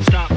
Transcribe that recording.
stop.